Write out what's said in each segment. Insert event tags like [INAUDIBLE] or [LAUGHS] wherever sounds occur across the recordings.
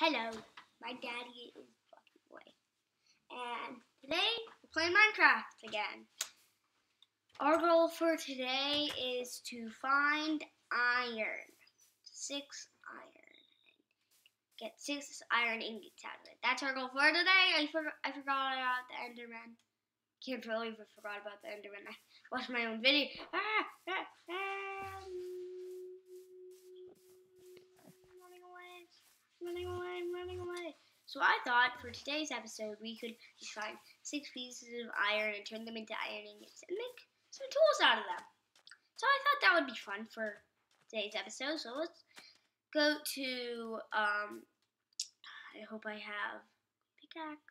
Hello, my daddy is fucking away. And today we're playing Minecraft again. Our goal for today is to find iron. Six iron. Get six iron ingots out of it. That's our goal for today. I, for- I forgot about the Enderman. Can't believe I forgot about the Enderman. I watched my own video. Ah, ah, ah. Running away running away, I'm running away. So I thought for today's episode we could just find six pieces of iron and turn them into iron ingots and make some tools out of them. So I thought that would be fun for today's episode. So let's go to um I hope I have pickaxe.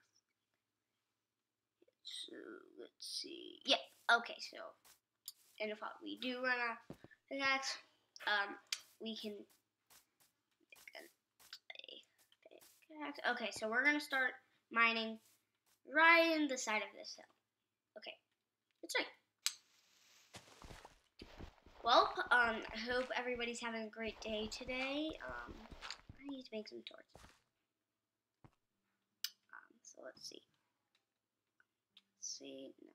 So let's see. Yeah, okay, so and if we do run out pickaxe, um we can Okay, so we're gonna start mining right in the side of this hill. Okay, that's right. Well, um, I hope everybody's having a great day today. Um, I need to make some torches. Um, so let's see. Let's see, no.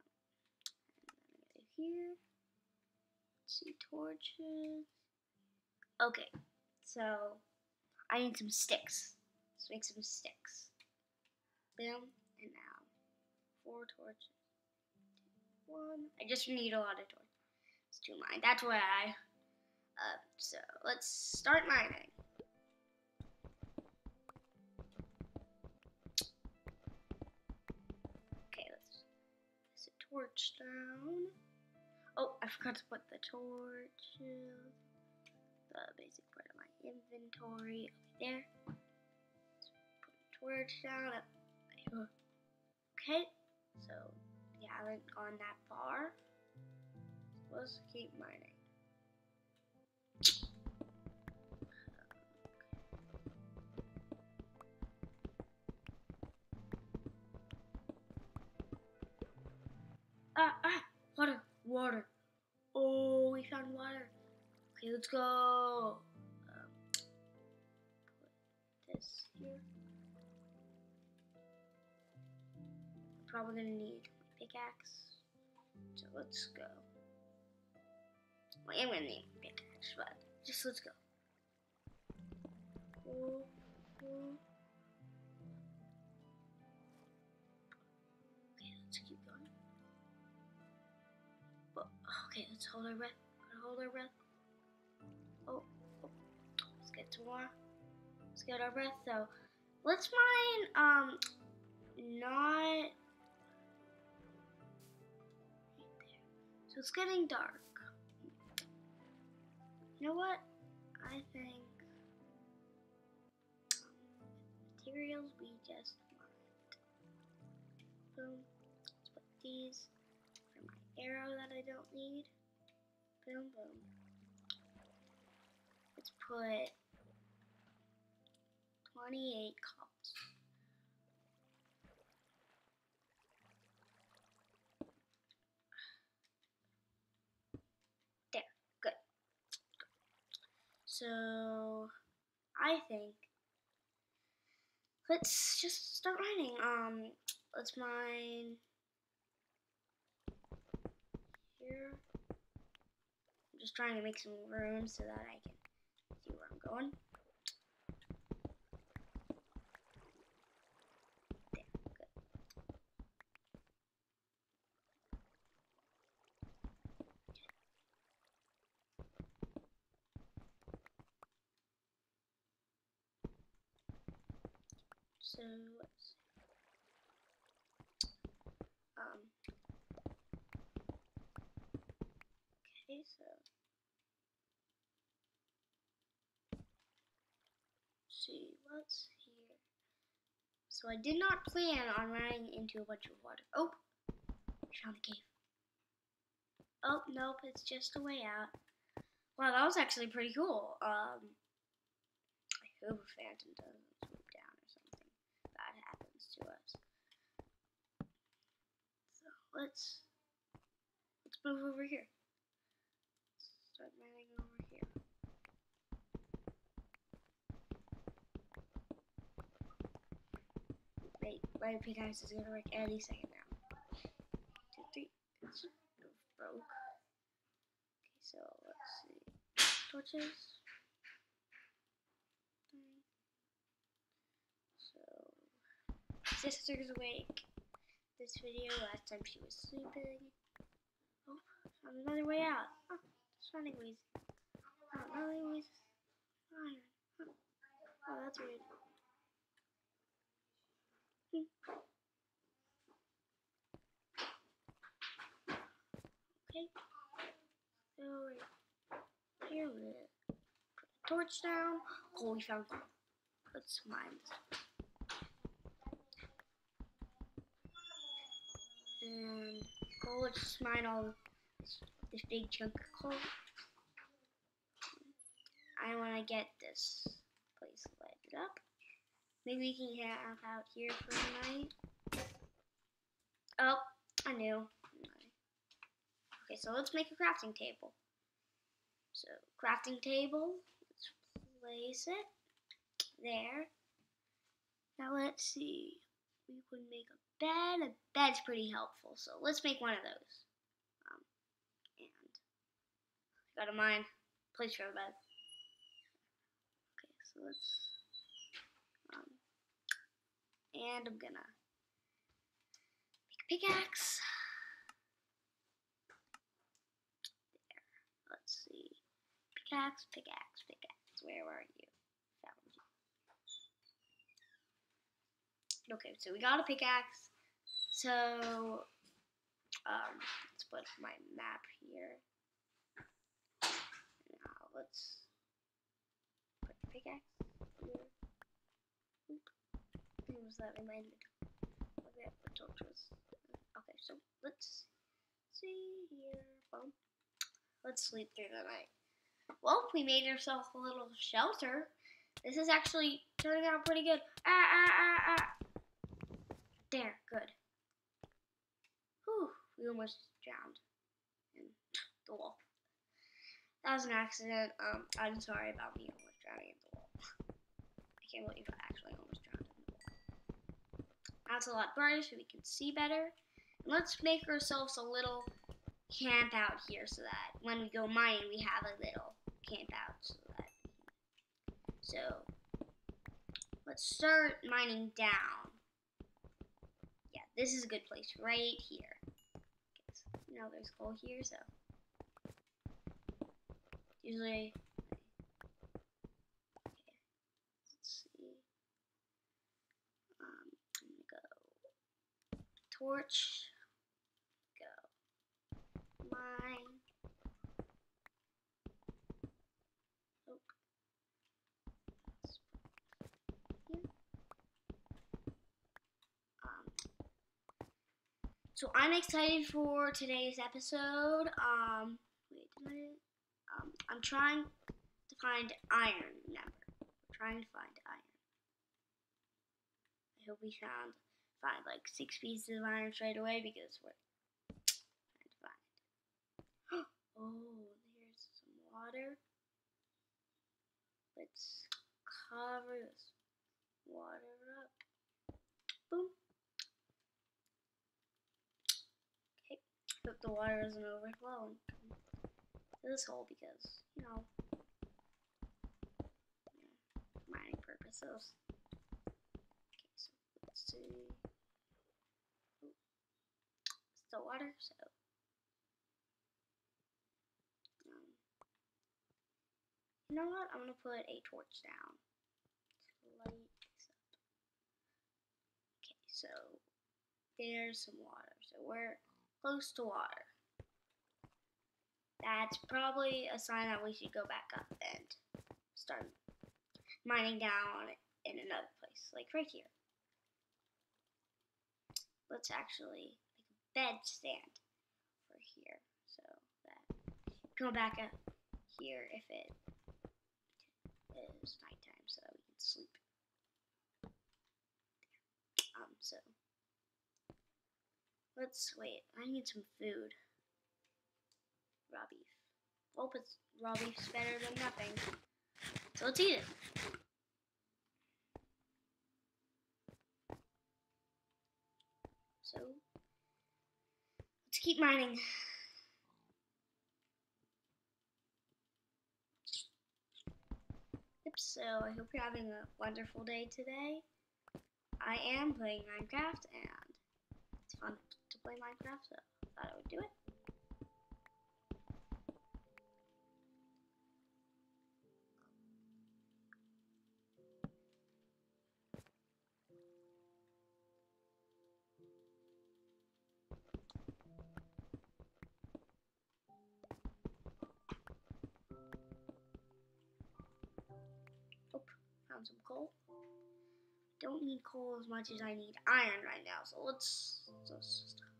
And then here. Let's see, torches. Okay, so I need some sticks. Let's make some sticks. Boom, and now four torches. One. I just need a lot of torches to mine. That's why I. Uh, so let's start mining. Okay, let's place a torch down. Oh, I forgot to put the torches. The basic part of my inventory over there. A down. Okay, so we haven't gone that far. Let's keep mining. Ah, ah, water, water. Oh, we found water. Okay, let's go. Probably gonna need pickaxe. So let's go. Well, I'm gonna need pickaxe, but just let's go. Okay, let's keep going. But, okay, let's hold our breath. Hold our breath. Oh, oh, let's get some more. Let's get our breath. So, let's mine, um, not. So it's getting dark. You know what? I think materials we just want. Boom. Let's put these for my arrow that I don't need. Boom, boom. Let's put 28 cobbles. So I think let's just start mining. Um, let's mine here. I'm just trying to make some room so that I can see where I'm going. So let's um okay so see what's here. So I did not plan on running into a bunch of water. Oh found the cave. Oh nope, it's just a way out. Wow, that was actually pretty cool. Um I hope a phantom doesn't swoop down or something bad happens to us. So let's let's move over here. Start mining over here. Wait, my pickaxe is gonna work any second now. Two, three. It's broke. Okay, so let's see. Torches. So, sister's awake. This video, last time she was sleeping. Oh, another way out. Oh, there's finding ways. Oh, another ways. Iron. Oh, that's weird. Hmm. Okay. So here we put a torch down. Oh, we found gold. Let's mine this. And gold, let's mine all this, this big chunk of coal. I want to get this place lighted up. Maybe we can camp out here for the night. Oh, I knew. Okay, so let's make a crafting table. So, crafting table, let's place it there. Now let's see. We could make a bed. A bed's pretty helpful, so let's make one of those. Um, and got a mine place for a bed. Okay, so let's um, and I'm gonna make a pickaxe. There. Let's see. Pickaxe, pickaxe, pickaxe. Where are you? Found you. Okay, so we got a pickaxe. So um, let's put my map here. Now let's put the pickaxe here. Was that reminded? Okay. Okay, so let's see here. Boom. Let's sleep through the night. Well, we made ourselves a little shelter. This is actually turning out pretty good. Ah, ah, ah, ah. There, good. Whew, we almost drowned in the wall. That was an accident. Um, I'm sorry about me almost drowning in the wall. I can't believe I actually almost drowned in the wall. It's a lot brighter so we can see better. And let's make ourselves a little camp out here so that when we go mining we have a little camp out so that so let's start mining down this is a good place right here. You know there's coal here so. Usually okay let's see. Um go torch mine. Oh. Um, so I'm excited for today's episode. Um, wait, did I? Um, I'm trying to find iron number. We're trying to find iron. I hope we found find like six pieces of iron straight away because we're trying to find. [GASPS] Oh, there's some water. Let's cover this water up. Boom. Hope the water isn't overflowing this hole because, you know, mining purposes. Okay, so let's see. Still water, so um, You know what? I'm gonna put a torch down to light this up. Okay, so there's some water. So we're close to water. That's probably a sign that we should go back up and start mining down in another place, like right here. Let's actually make a bed stand for here, so that go back up here if it is nighttime so that we can sleep. Um, so let's wait. I need some food. Raw beef. Well, it's raw beef's better than nothing. So let's eat it. So let's keep mining. Yep, so I hope you're having a wonderful day today. I am playing Minecraft and it's fun play Minecraft, so I thought I would do it. found some coal. Don't need coal as much as I need iron right now, so let's just. Um,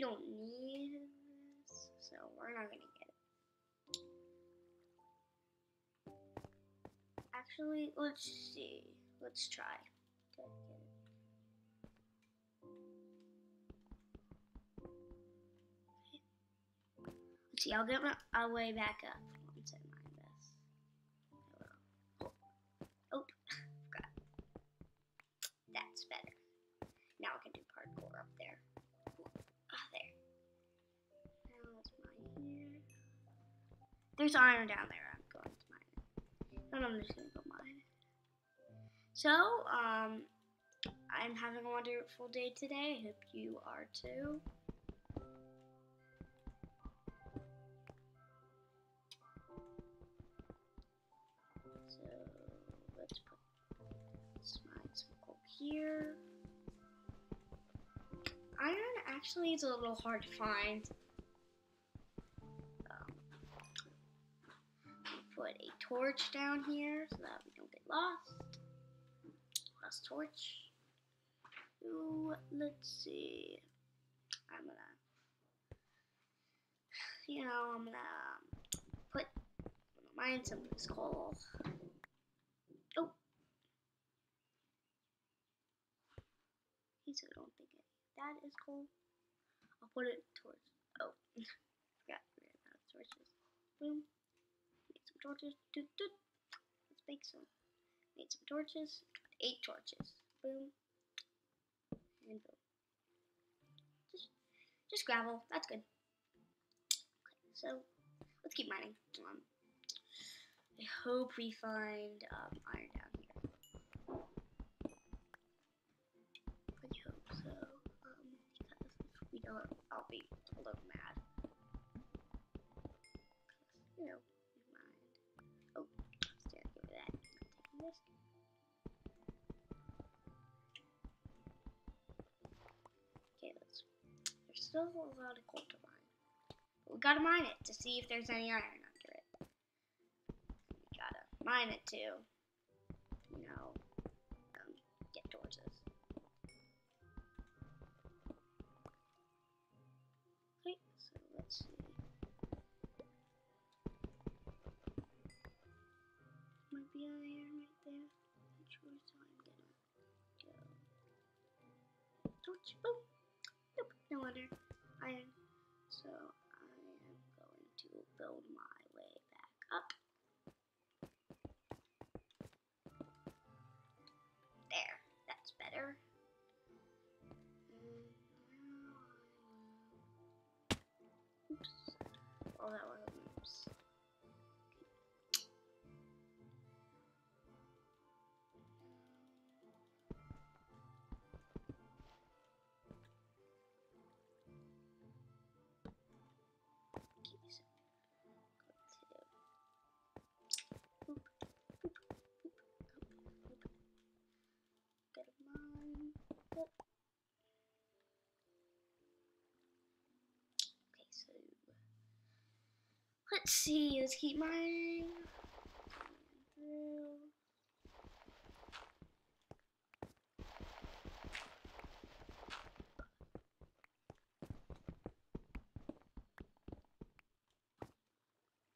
Don't need this, so we're not gonna get it. Actually, let's see. Let's try Let's see, I'll get my I'll way back up There's iron down there. I'm going to mine it. I'm just gonna go mine. So, um, I'm having a wonderful day today. I hope you are too. So, let's put let's mine some coal here. Iron actually is a little hard to find. Put a torch down here so that we don't get lost. Lost torch. Ooh, let's see. I'm gonna, you know, I'm gonna um, put, mine some of this coal. Oh. so I don't think it. that is cool. I'll put it towards, oh, [LAUGHS] forgot, forgot torches. Boom. Torches. Let's make some. Made some torches. Eight torches. Boom. And boom. Just, just gravel. That's good. Okay, so let's keep mining. Um, I hope we find um, iron down here. I hope so, Um we don't I'll be a little mad. You know, still a lot of coal to mine. But we gotta mine it to see if there's any iron under it. We gotta mine it too. You know, um, get torches. Okay, so let's see. Might be iron right there. Which I'm gonna go. Torch, boom. No other iron. So I am going to build my way back up. There, that's better. Oops. Oh, that was Let's see, let's keep mining.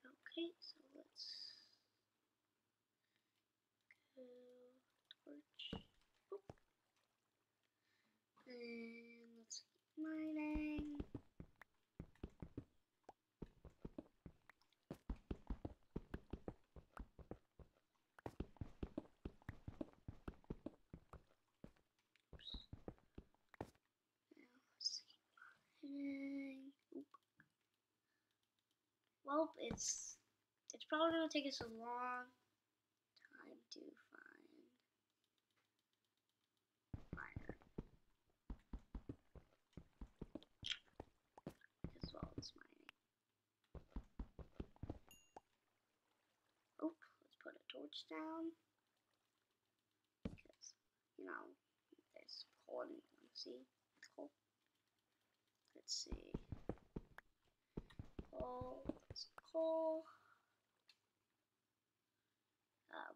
Okay, so let's go torch. Oh. And let's keep mining. Well, it's it's probably gonna take us a long time to find iron. As well as mining. Oh, let's put a torch down. Because, you know, there's coal in the sea. Coal. Let's see. Coal. Coal. Um,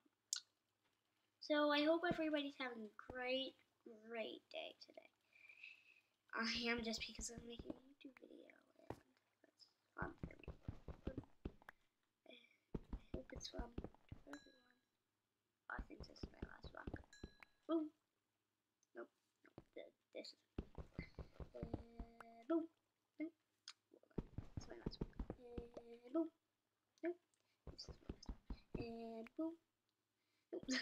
so I hope everybody's having a great, great day today. I am just because I'm making a YouTube video and that's fun for me. I hope it's fun for everyone. I think this is my last one. Boom. Nope. Nope. th- This is. Uh, boom. Nope. It's my last one. And boom. Nope. This is my And boom. Nope.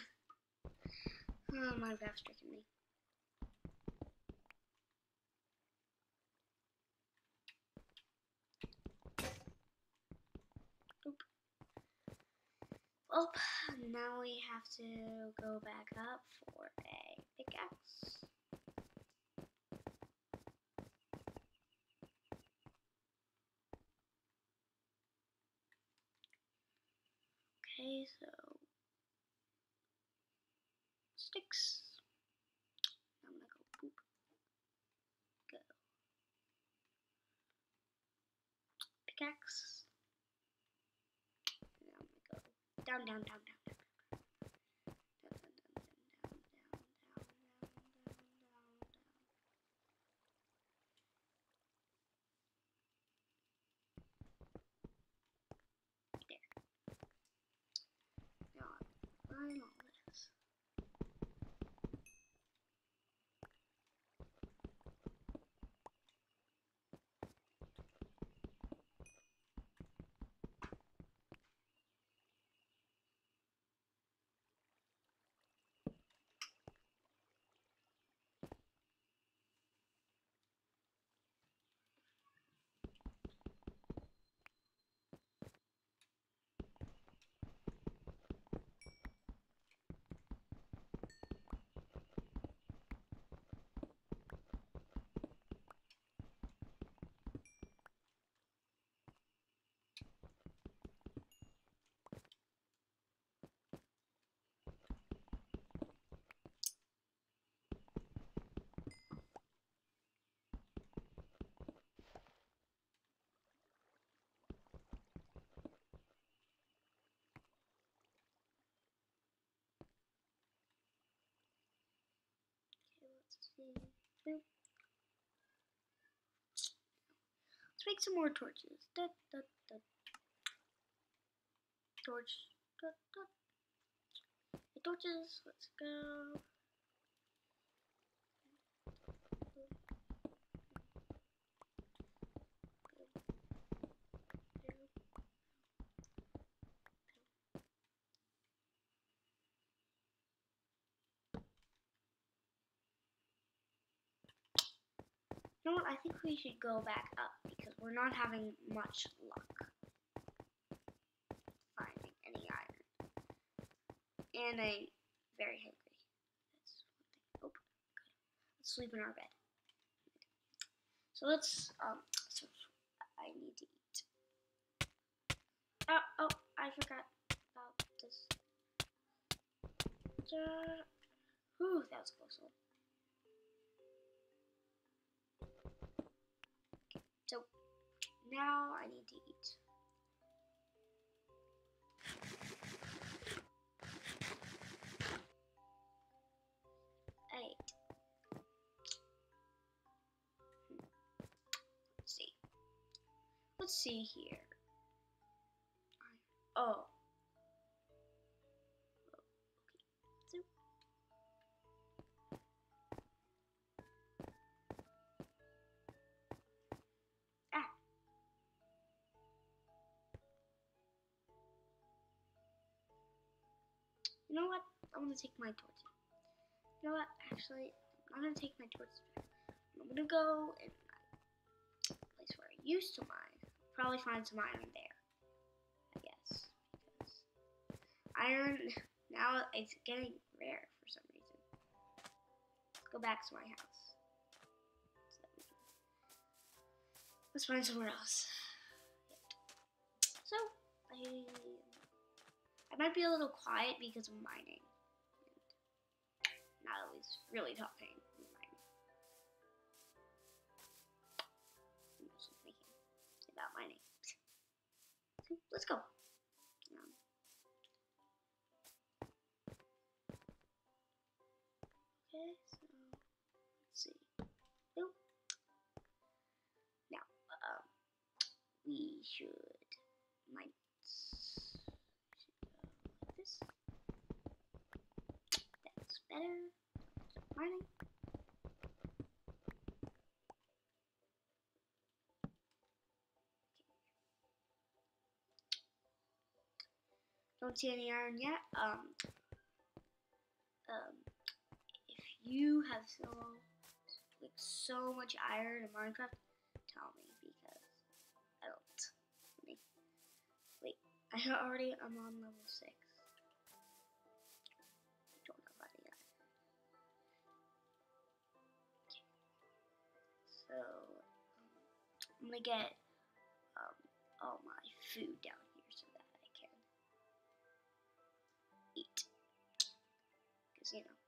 oh, Minecraft's tricking me. Oop. Now we have to go back up for a pickaxe. Okay, so sticks. I'm gonna go poop. Go. Pickaxe. And I'm gonna go down, down, some more torches. Da, da, da. Torch. Da, da. Okay, torches. Let's go. You know what? I think we should go back up we're not having much luck finding any iron. And I'm very hungry. That's one thing. Oh, good. Let's sleep in our bed. So let's um. So I need to eat. Oh, oh! I forgot about this. Uh, whew, that was close now I need to eat. Hmm. Let's see. Let's see here. Oh. I'm gonna take my torch. You know what? Actually, I'm gonna take my torch. I'm gonna go in my place where I used to mine. Probably find some iron there. I guess. Because iron now it's getting rare for some reason. Let's go back to my house. Let's find somewhere else. So I I might be a little quiet because I'm mining. Not always really talking. I'm thinking about mining. So let's go. Um, okay, so let's see. Nope. Now, um, we should like this. That's better. Don't see any iron yet. Um, um, if you have so like so much iron in Minecraft, tell me because I don't. Wait. I already I'm on level six. So um, I'm gonna get um, all my food down here so that I can eat. Because, you know,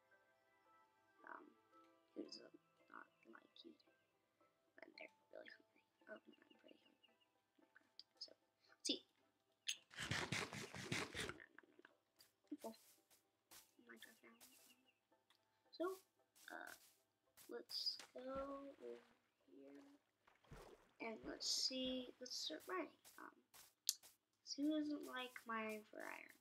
um, who does not like eating when they're really hungry? Oh, I'm pretty hungry. Minecraft. So, let's eat. No, no, no, no. Minecraft now. So, uh, let's go. And let's see, let's start mining. Um, so who doesn't like mining for iron?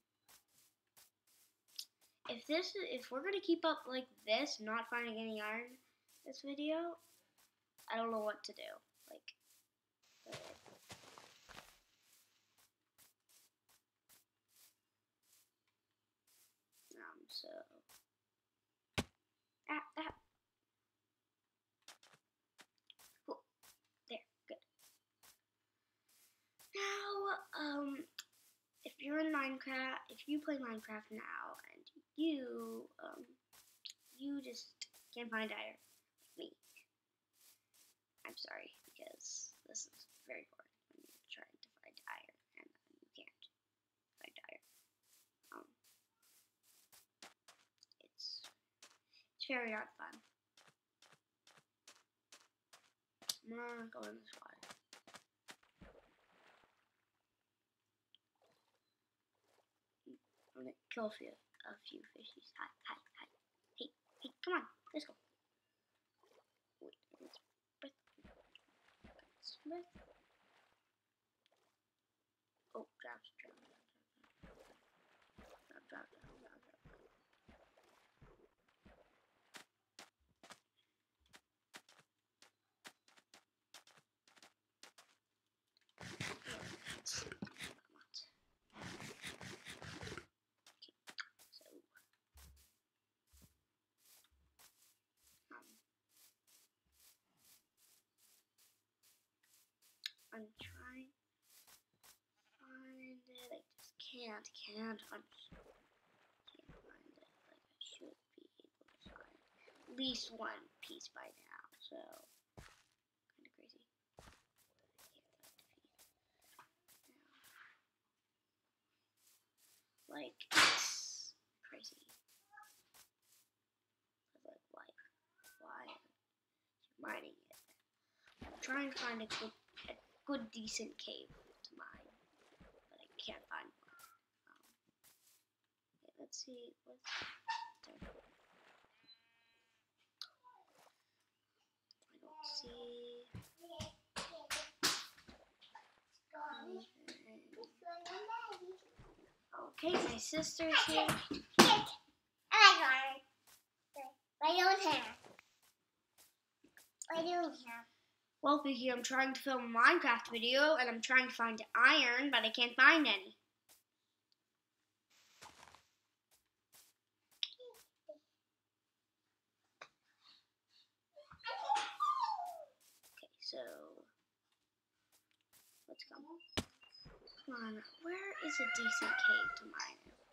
If this, is, if we're gonna keep up like this, not finding any iron this video, I don't know what to do. Like, um, so, ah, ah. Cool. There, good. Now, um, if you're in Minecraft, if you play Minecraft now, and you, um, you just can't find iron, me, I'm sorry, because this is very boring when you're trying to find iron, and you can't find iron. Um, it's, it's very not fun. I'm gonna go in this water. I'm gonna kill a few, a few fishies. Hi, hi, hi. Hey, hey, come on, let's go. Wait, let's breath. Let's breath. Can't, can't. I'm can't find it. Like I should be able to find at least one piece by now. So kind of crazy. Like it's crazy. Like, why, why mining it? I'm trying to find a good, a good decent cave to mine, but I can't find let's see what's there. I don't see. Okay, my sister's here. Here? What are you doing here? Well, Vicky, I'm trying to film a Minecraft video and I'm trying to find iron, but I can't find any. Okay, so let's go. Come on, where is a decent cave to mine? in?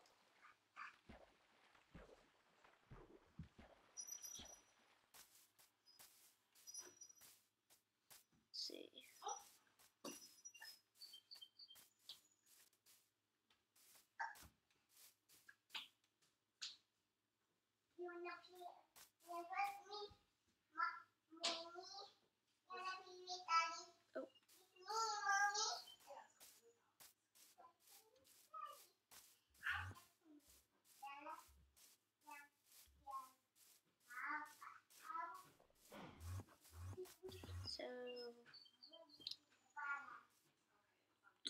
so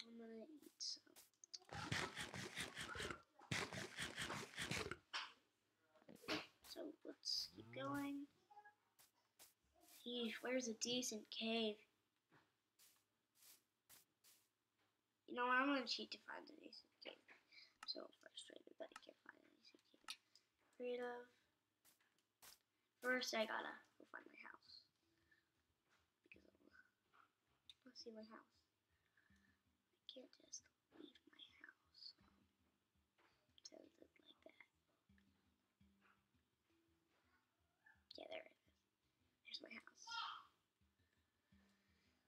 I'm gonna eat some. So let's keep going. Yeesh, where's a decent cave? You know what, I'm gonna cheat to find a decent cave. I'm so frustrated that I can't find a decent cave. Creative. First I gotta see my house. I can't just leave my house. Says it like that. Yeah, there it is. There's my house.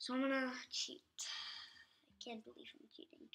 So I'm gonna cheat. I can't believe I'm cheating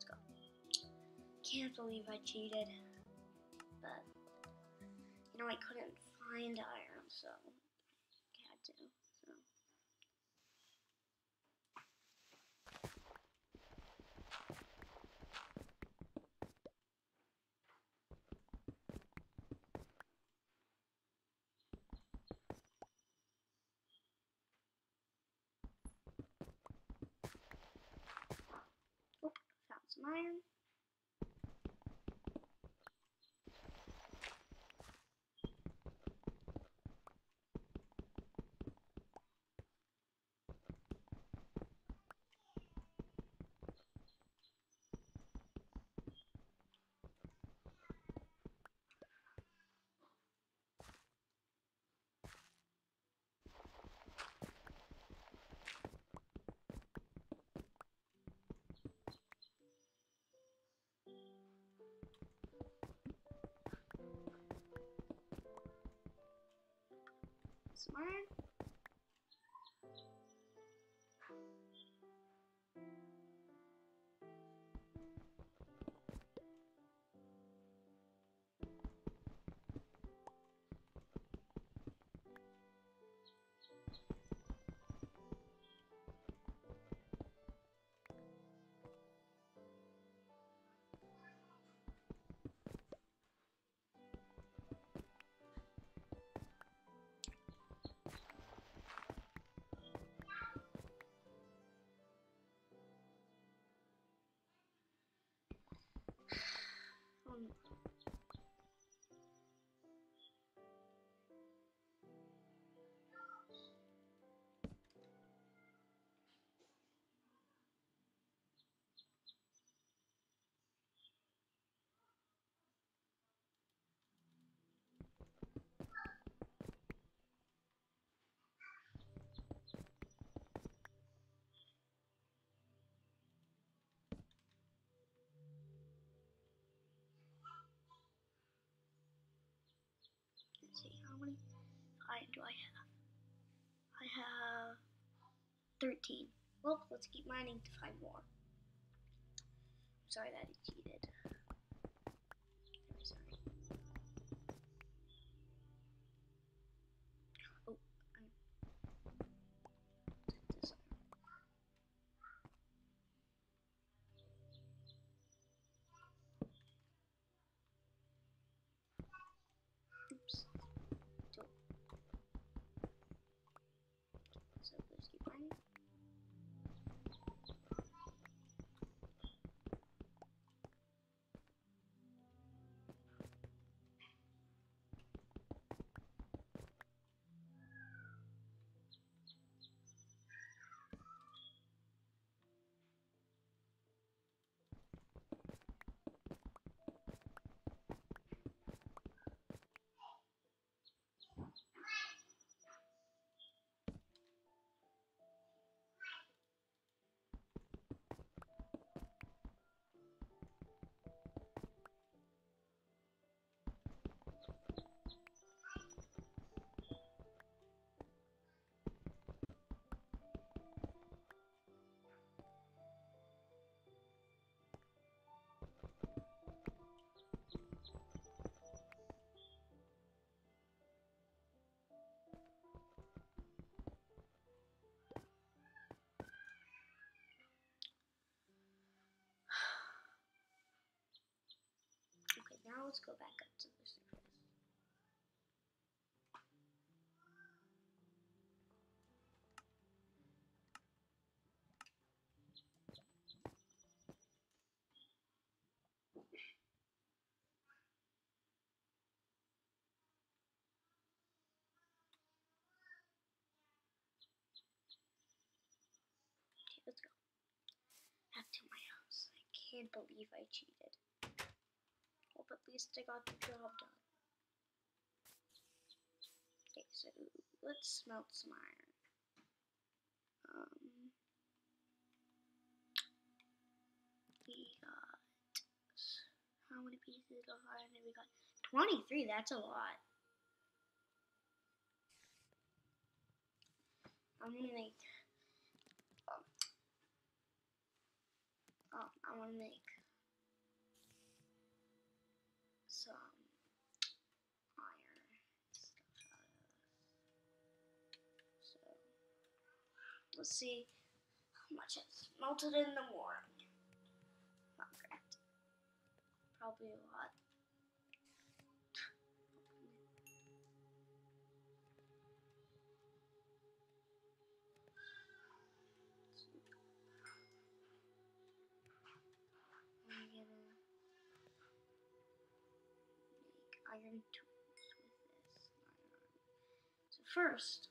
let's go. Can't believe I cheated. But you know I couldn't find Some do I have? I have 13. Well, let's keep mining to find more. Sorry that I let's go back up to the surface. Okay, let's go. Back to my house. I can't believe I cheated. Least I got the job done. Okay, so let's smelt some iron. Um, we got how many pieces of iron have we got? Twenty-three. That's a lot. I'm gonna make. Um, oh, I want to make some iron stuff out of this. So let's see how much it's melted in the morning. Not great. Probably a lot. Iron tools with this. So first,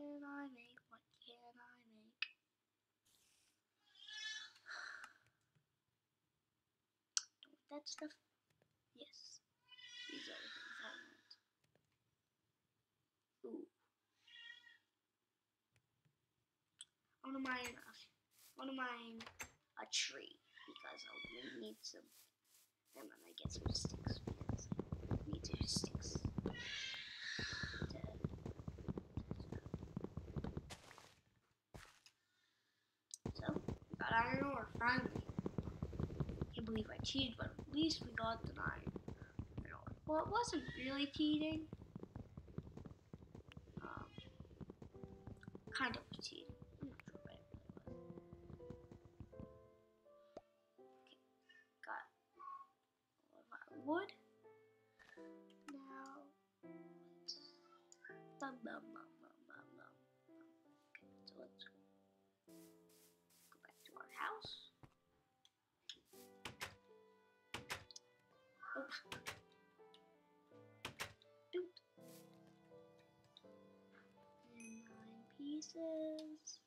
can I make? What can I make? Don't want that stuff. Yes. These are the things I want. Ooh. I want to mine. a- I want to mine a tree because I'll need some. And then I get some sticks because I need some sticks. To, so we got iron ore finally. Can't believe I cheated, but at least we got the iron. ore. Well, it wasn't really cheating. Um, kind of cheating. I'm not sure what it really was. Okay, got all of our wood. Now, let's bum bum bum Nine pieces.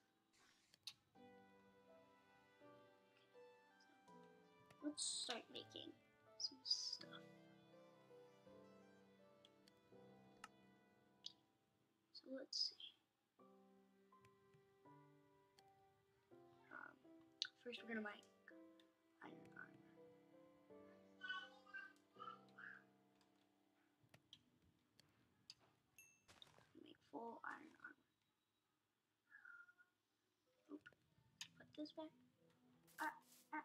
Let's start making some stuff. So let's see. Um, first, we're gonna make full iron armor. Oop. Put this back. Ah, ah.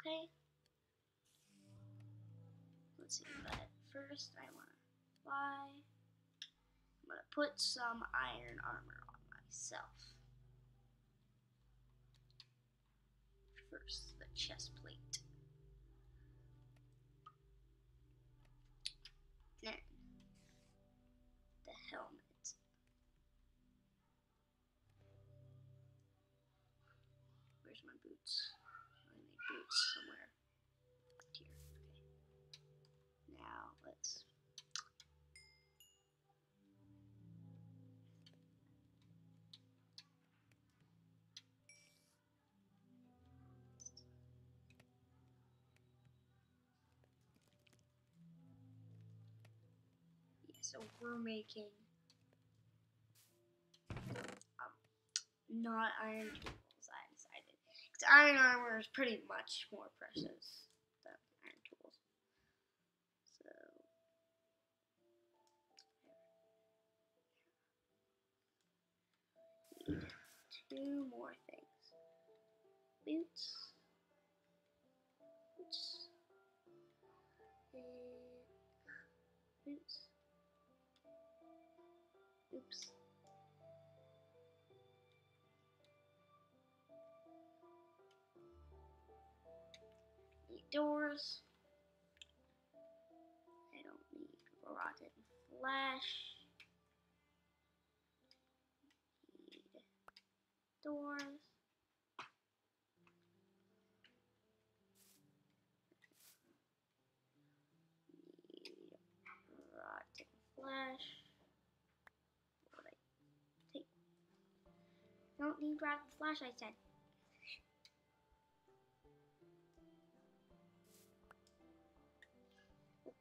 Okay. Let's see, but first I want to fly. I'm going to put some iron armor on myself. First, the chest plate. We're making um, not iron tools. I decided 'Cause iron armor is pretty much more precious than iron tools. So two more things. Boots. Doors. I don't need rotten flesh. Need doors. Need rotten flesh. What I take? Don't need rotten flesh. I said.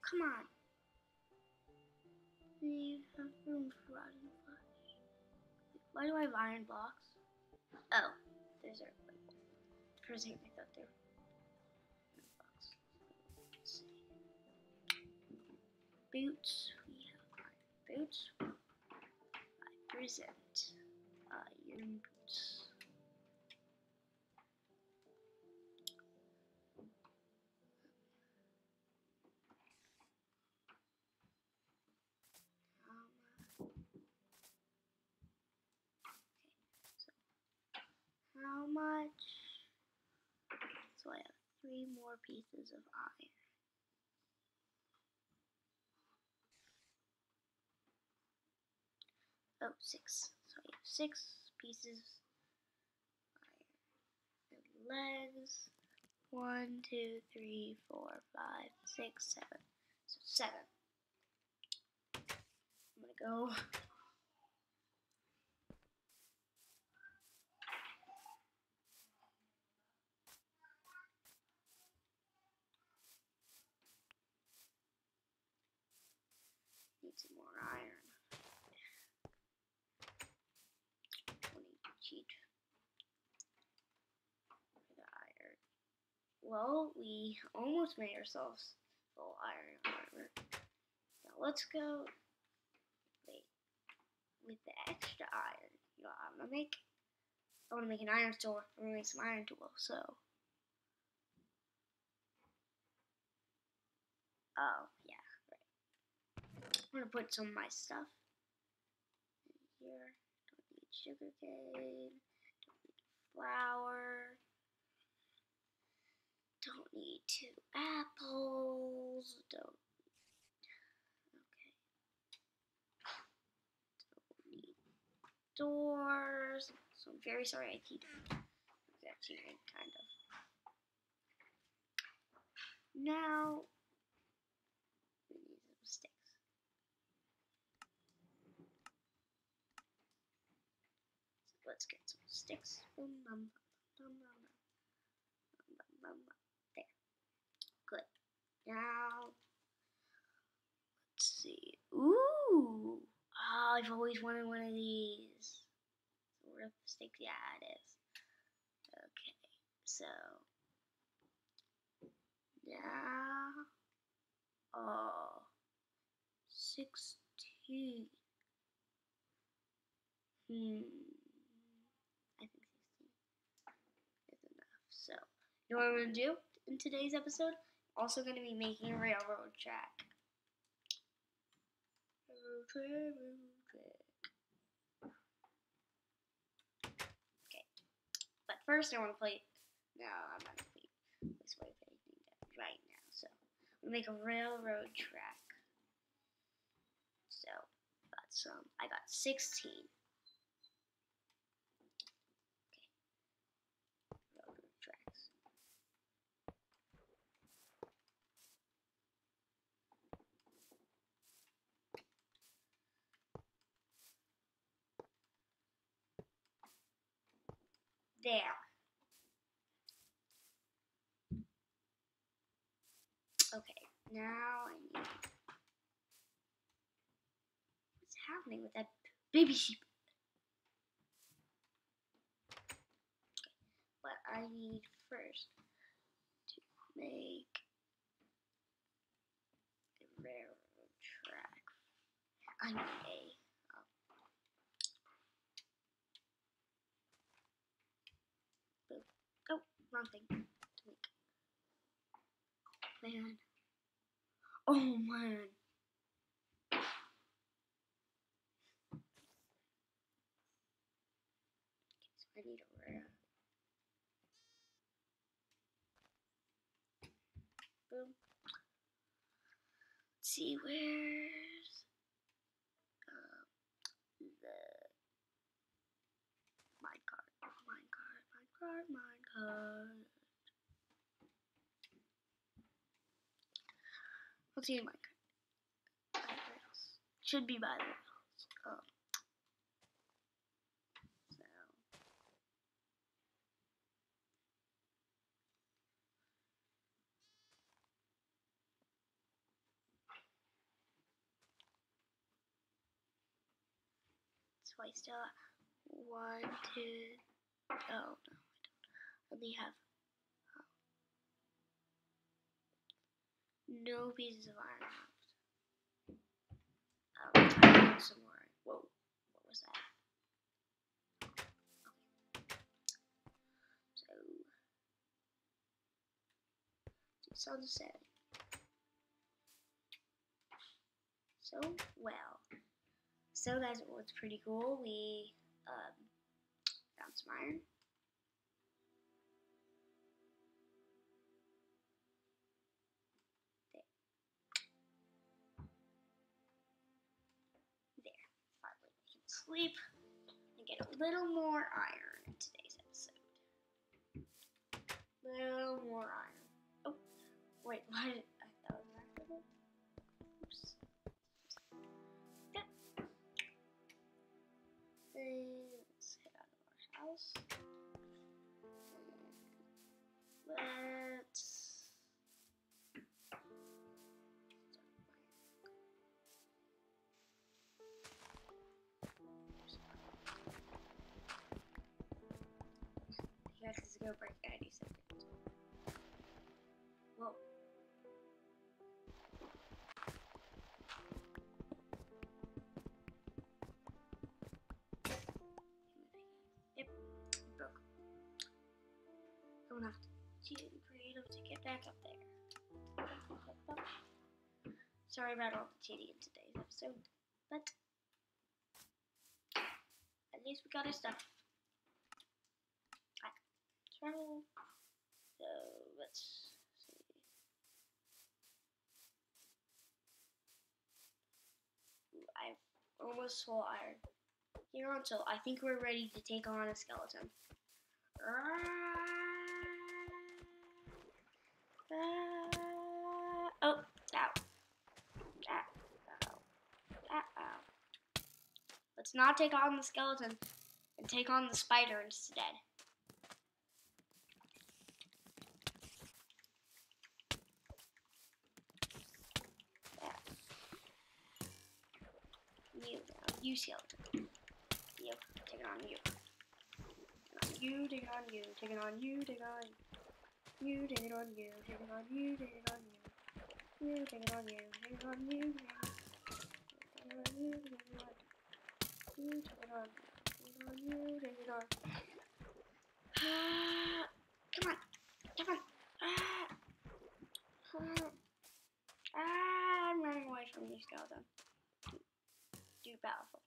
Come on. We have room for rotten flesh. Why do I have iron blocks? Oh, there's our For a second, I thought they were blocks. Boots. We have iron boots. I present uh, iron boots. Much? So I have three more pieces of iron. Oh, six. So I have six pieces legs. One, two, three, four, five, six, seven. So seven. I'm gonna go Need some more iron. We'll need to cheat for the iron. Well, we almost made ourselves full iron armor. Now let's go. Wait, with the extra iron, you know, I'm gonna make. I want to make an iron sword. I'm gonna make some iron tools. So. Oh yeah, right. I'm gonna put some of my stuff here. Don't need sugar cane. Don't need flour. Don't need two apples. Don't. Okay. Don't need doors. So I'm very sorry I keep that cheating, kind of. Now we need some sticks. Let's get some sticks. Boom, bum, bum, Now, let's see. Ooh! Oh, I've always wanted one of these. So worth the stick? Yeah, it is. Okay, so now, oh, 16. Hmm. I think 16 is enough. So, what I'm going to do in today's episode? Also going to be making a railroad track. Railroad track, railroad track. Okay. But first, I want to play. No, I'm not going to play this way right now. So, I'm going to make a railroad track. So, got some. I got 16. railroad tracks. There. Okay, now I need. What's happening with that baby sheep? But I need first to make a railroad track. I need a. Um, Wrong thing. Man. Oh man. I need a rare. Boom. Let's see where's uh, the minecart, minecart, minecart, minecart. Uh, let's see. By. Should be by the rails. Oh. So. So I still one, two, oh no, only have oh, no pieces of iron left. Oh, I some more. Whoa, what was that? So, well. So guys, it was pretty cool. We um, found some iron. Sleep and get a little more iron in today's episode. Little more iron. Oh, wait, what? I thought it was. Oops. Let's head out of our house. Let's. He has to go break 90 seconds. Whoa. Yep, it broke. I'm gonna have to be creative to get back up there. Sorry about all the cheating in today's episode, but at least we got our stuff. Alright. So let's see. I almost full iron here on, so I think we're ready to take on a skeleton. Uh, oh, ow. Ow, ow, ow. Let's not take on the skeleton and take on the spider instead. Yeah. You, you skeleton. You, take it on you. You, take it on you, take it on you, take it on you, take it on you, take it on you, take it on you. You, take it on you, take it on you, take it on you, take it on you, take it on it you, take it on. Ah, come on, come on. Ah, ah, ah, I'm running away from you, skeleton. Do powerful.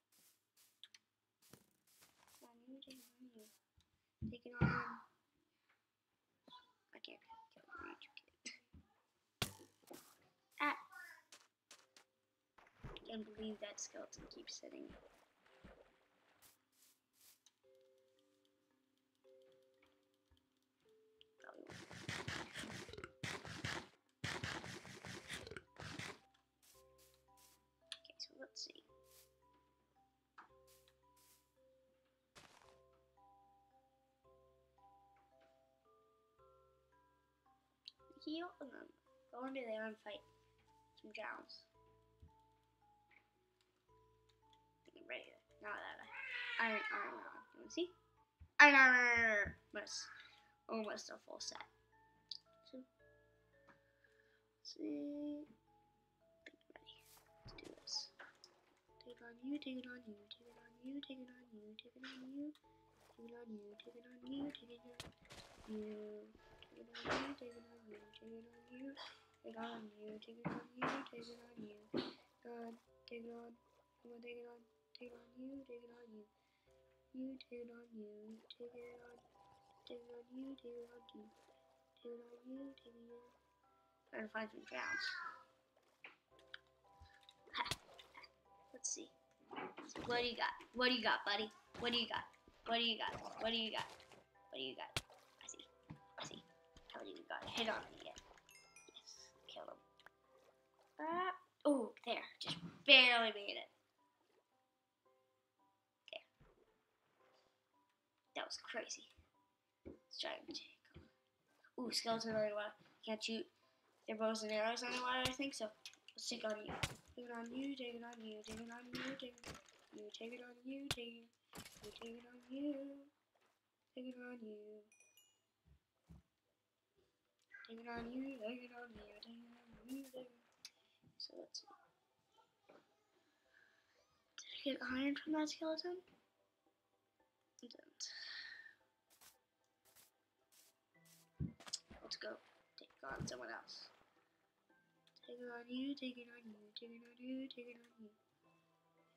On. I can't kill kid. Ah! Can't believe that skeleton keeps sitting. Heal and then go into there and fight some drowns. I'm ready now that I iron iron on. You wanna see? Iron iron almost almost a full set. So see I think I'm ready to do this. Take it on you, take it on you, take it on you, take it on you, take it on you, take it on you, take it on you, take it on you. Take it on you, take it on you, take it on you. Take it on you, take it on you, take it on you. God, take it on. On, take it on. Take it on you, take it on you. You take it on you, take it on. Take it on you, take it on you. Take it on you, take it on. To find some drowns. Let's see. What do you got? What do you got, buddy? What do you got? What do you got? What do you got? What do you got? See. Haven't even got hit on me yet. Yes. Kill him. Ah. Oh, there. Just barely made it. There. That was crazy. Let's try and take him. Ooh, skeleton underwater. Can't shoot their bows and arrows on underwater, I think so. Let's take on you. Take it on you, take it on you, take it on you, take it on you, take it on you, take it, you take it on you, take it on you. Take it on you, it on you, it on you. So let's see. Did I get iron from that skeleton? I didn't. Let's go. Take on someone else. Take it on you, take it on you, take it on you, take it on you.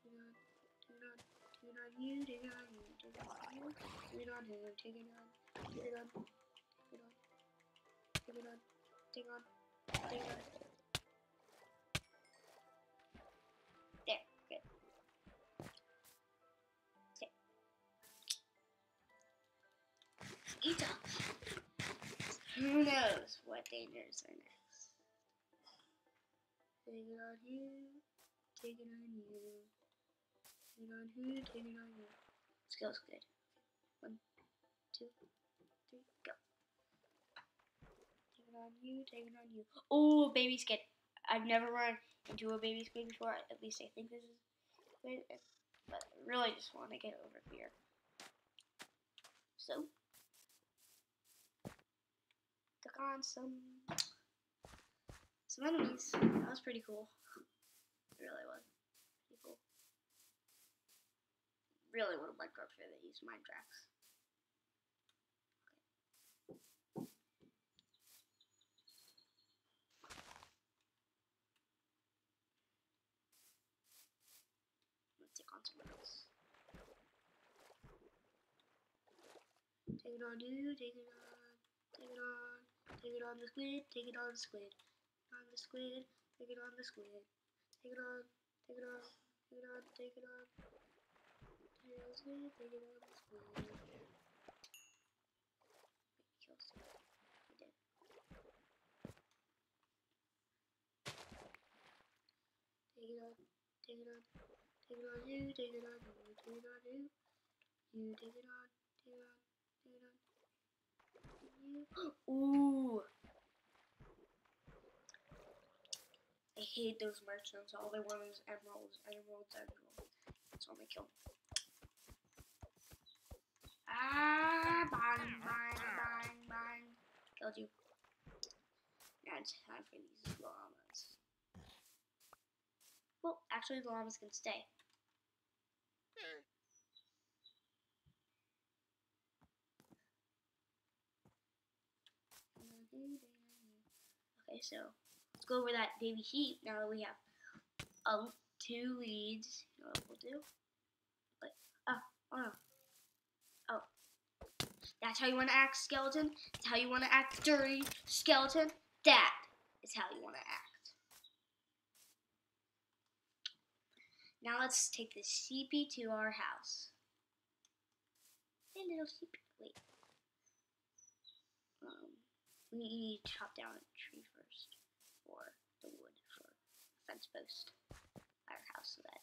Take it on, it on, take it on you, take it on you, take it on you, take it on him, take it on, take it on, it on, it on, it on. There, good. Okay. Who knows what dangers are next? Take it on you, take it on you. Take it on who, take it on you. Skill's good. One, two, three, go. Take it on you, on you. Oh, baby squid. I've never run into a baby squid before. At least I think this is. But I really just want to get over here. So, took on some some enemies. That was pretty cool. It really was. Pretty cool. Really would have liked for these mine tracks. Let's take on someone else. Take it on, dude. Take it on. Take it on. Take it on the squid. Take it on the squid. On the squid. Take it on the squid. Take it on. Take it on. Take it on. Take it on. Take it on the squid. Take it on the squid. Take it on. Take it on. Take it on you. Take it on you. Take it on you. You take it on. Take it on. Take it on. You. Ooh. I hate those merchants. All they want is emeralds, emeralds, emeralds. That's all they kill. Ah, bang, bang, bang, bang. Killed you. Now it's time for these llamas. Well, actually, the llamas can stay. Okay, so let's go over that baby sheep now that we have um two leads. You know what we'll do? But oh, oh no. Oh. That's how you want to act, skeleton? That's how you want to act, dirty skeleton? That is how you want to act. Now let's take the sheepy to our house. Hey, little sheepy. Wait. We need to chop down a tree first for the wood for a fence post at our house so that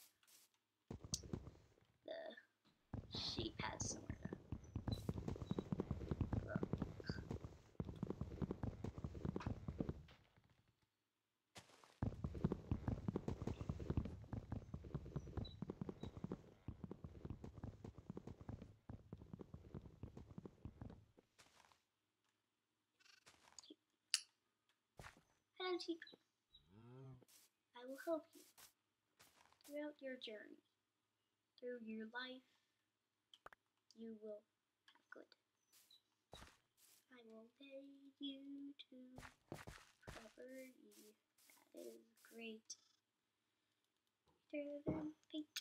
the sheep has somewhere to grow. Hello. I will help you throughout your journey. Through your life, you will have good. I will pay you to property. That is great. Better than paint.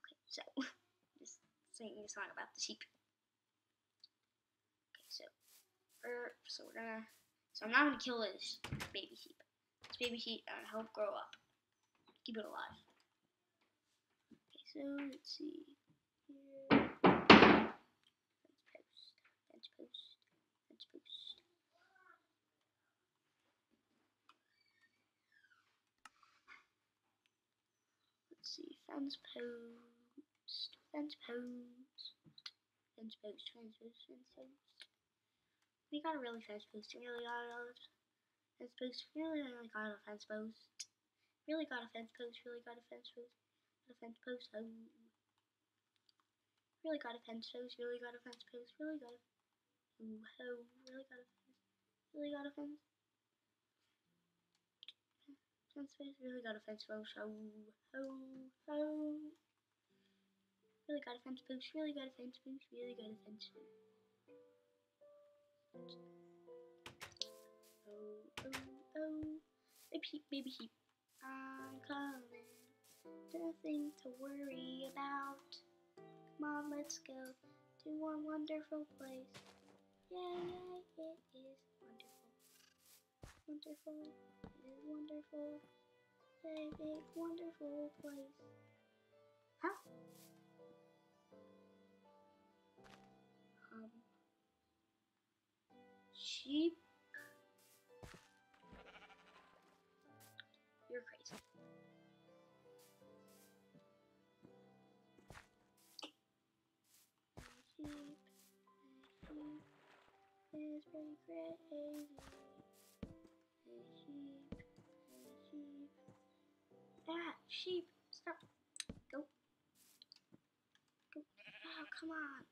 Okay, so [LAUGHS] just singing a song about the sheep. Okay, so er, so we're gonna so I'm not gonna kill this baby sheep. Baby sheep I'm help grow up. Keep it alive. Okay, so let's see. Fence post. Fence post. Fence post. Let's see. Fence post. Fence post. Fence post. Fence post. Fence post. We got a really fence post. We Really got a fence post. Really, really got a fence post. Really got a fence post. Really got a fence post. A fence post. Oh. Really got a fence post. Really got a fence post. Really got oh, really got a fence. Really got a fence. Fence post. Really got a fence post. Oh, oh, oh. Really got a fence post. Really got a fence post. Really got a fence post. Oh. Baby sheep, baby sheep. I'm coming. Nothing to worry about. Come on, let's go to one wonderful place. Yeah, yeah, it is wonderful. Wonderful. It is wonderful. A big, wonderful place. Huh? Um. Sheep. Pretty crazy. Ah, sheep, stop. Go. Go. Oh, come on.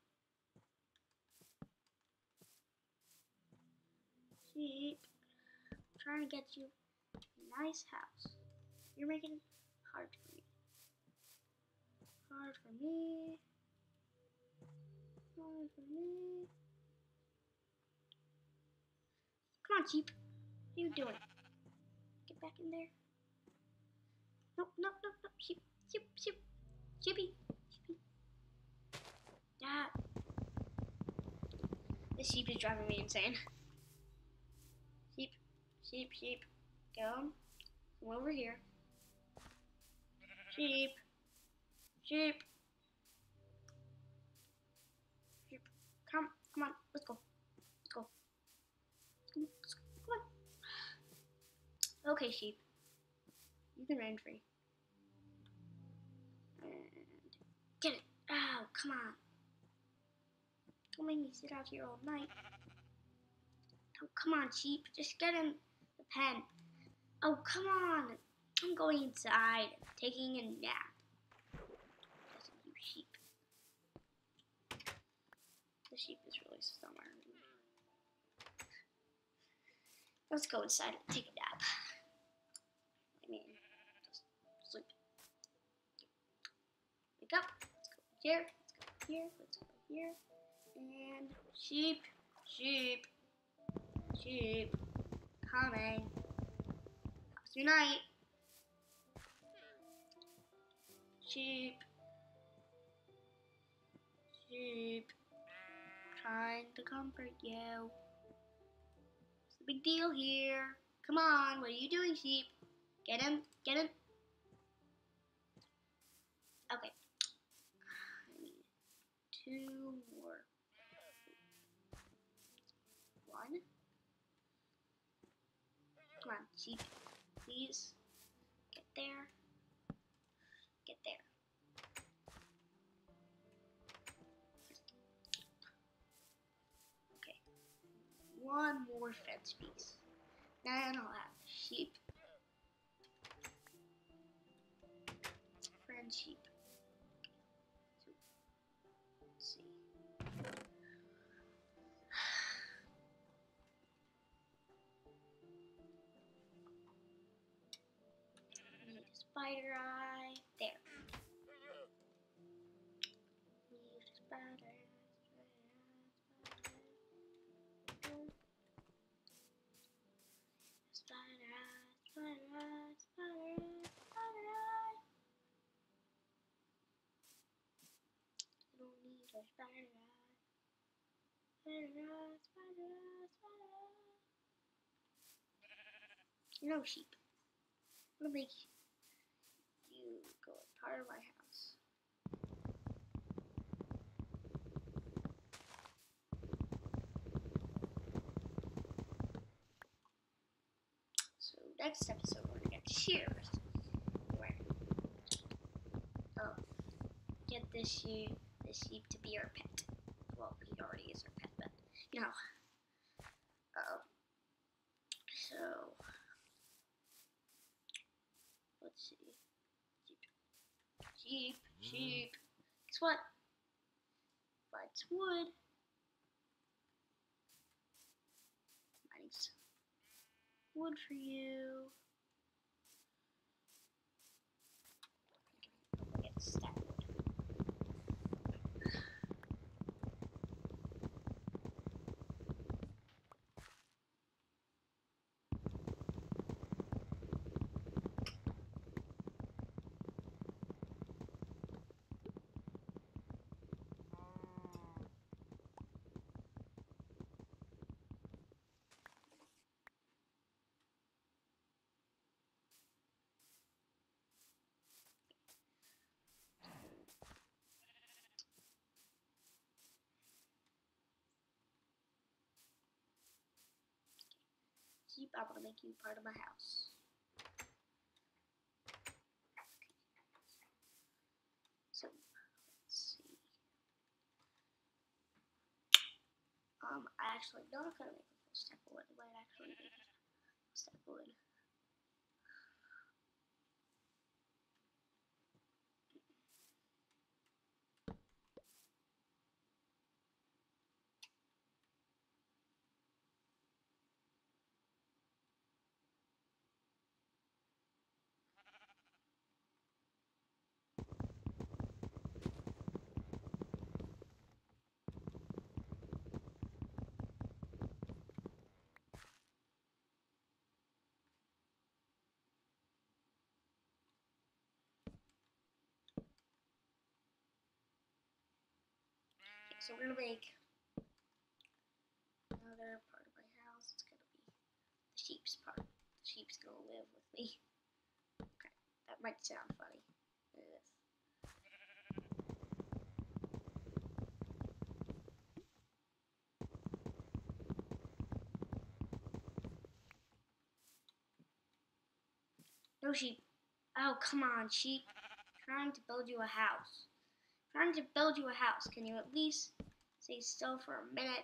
Sheep. I'm trying to get you a nice house. You're making it hard for me. Hard for me. Hard for me. Come on, sheep. What are you doing? Get back in there. Nope, nope, nope, nope. Sheep, sheep, sheep. Sheepy, sheepy. Yeah. This sheep is driving me insane. Sheep, sheep, sheep. Go. Come over here. Sheep. Sheep. Sheep. Come, come on. Let's go. Okay, sheep. You can run free. And get it. Oh, come on. Don't make me sit out here all night. Oh, come on, sheep. Just get in the pen. Oh, come on. I'm going inside, taking a nap. That's you sheep. The sheep is really somewhere. Let's go inside and take a nap. I mean, just sleep. Wake up. Let's go here. Let's go here. Let's go here. And sheep, sheep, sheep, coming. Your night? Sheep, sheep, trying to comfort you. Deal here? Come on, what are you doing, sheep? Get him, get him. Okay. I need two more. One. Come on, sheep. Please. Get there. One more fence piece. Then I'll have sheep. Friend sheep. [SIGHS] Spider eye. Spider, spider, spider, spider, spider. No sheep. I'm gonna make you go in part of my house. So next episode we're gonna get shears. Where oh get this this sheep to be our pet. Well he already is our pet, but you know. Uh so let's see. Sheep sheep sheep. Guess what? Let's wood. Nice wood for you. I'll get stack wood. Sheep, I'm gonna make you part of my house. So let's see. Um, I actually not gonna make a full stack of wood. I might actually make a full stack of wood. Okay, so we're gonna make another part of my house. It's gonna be the sheep's part. The sheep's gonna live with me. Okay, that might sound funny. It is. No sheep. Oh, come on, sheep. trying to build you a house. Trying to build you a house. Can you at least stay still for a minute?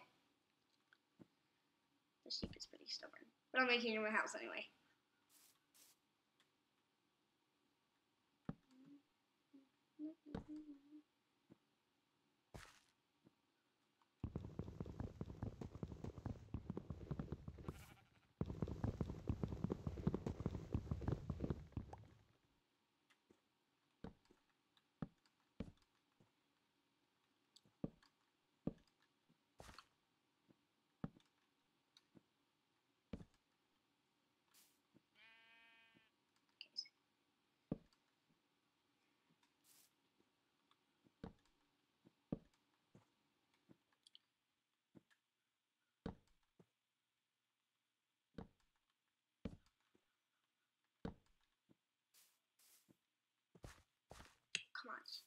The sheep is pretty stubborn. But I'm making him a house anyway. Okay, so- Come on. sheep.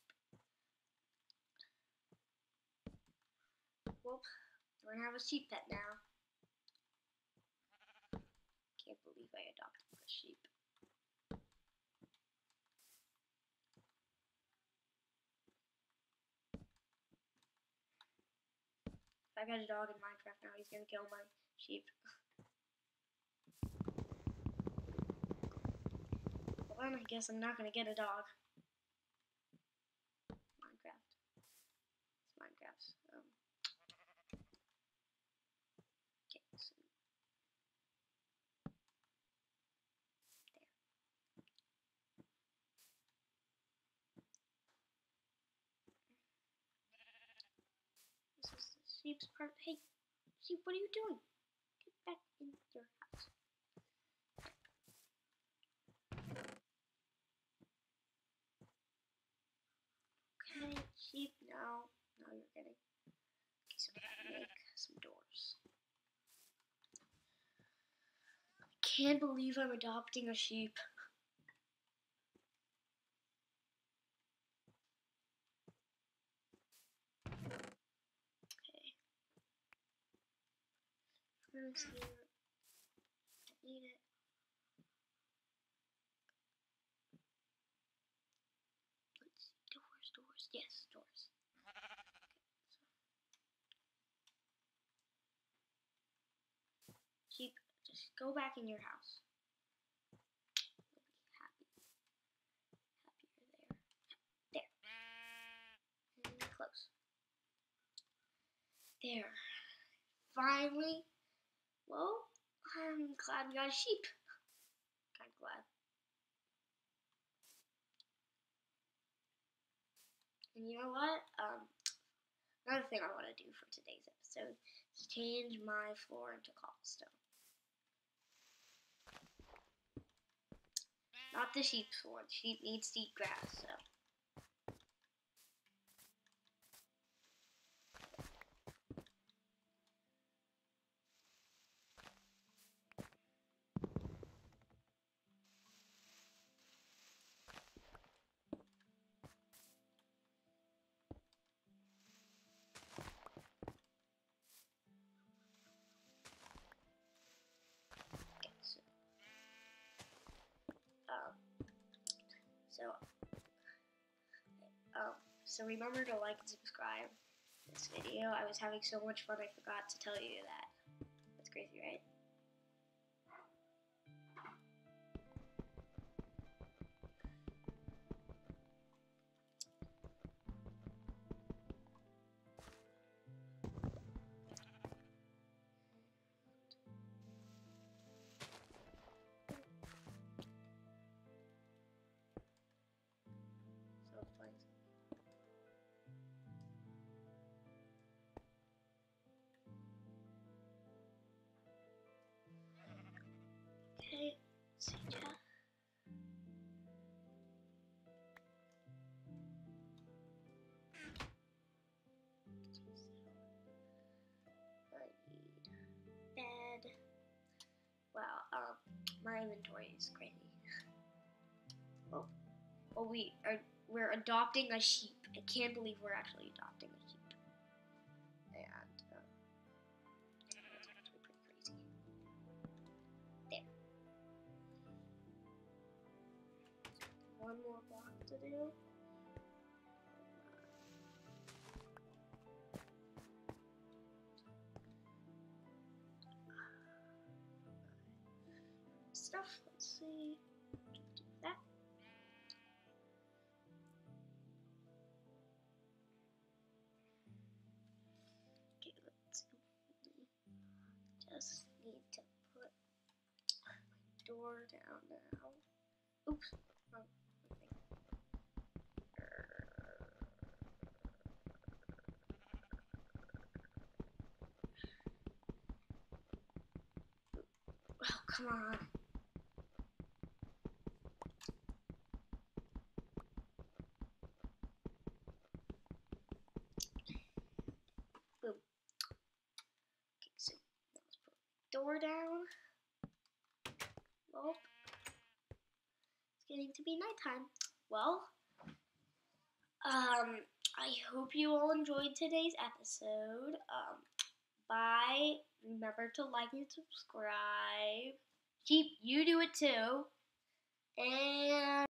Whoop. We're gonna have a sheep pet now. Can't believe I adopted a sheep. If I got a dog in Minecraft now, he's gonna kill my sheep. [LAUGHS] well, then I guess I'm not gonna get a dog. Minecraft. It's Minecraft. Um. Okay, so This sheep's part. Hey, sheep, what are you doing? Get back in your house. Okay, sheep, no. No, you're getting. Okay, so make some doors. I can't believe I'm adopting a sheep. Okay. Here. It. Let's see. Doors, doors. Yes, doors. Sheep, just go back in your house. Happy. Happy there. There. Close. There. Finally. Well, I'm glad we got a sheep. Kind of glad. And you know what? Um, another thing I want to do for today's episode is change my floor into cobblestone. Not the sheep's. The sheep needs to eat grass, so. So remember to like and subscribe this video. I was having so much fun I forgot to tell you that. That's crazy, right? My inventory is crazy. Oh, oh, we are we're adopting a sheep. I can't believe we're actually adopting a sheep. And that's actually pretty crazy. There. One more block to do. Just need to put my door down now. Oops. Wrong thing. Oh, come on. Boom. Okay, so now let's put the door down. Well, it's getting to be nighttime. Well, um, I hope you all enjoyed today's episode. Um, bye. Remember to like and subscribe. Keep you do it too. And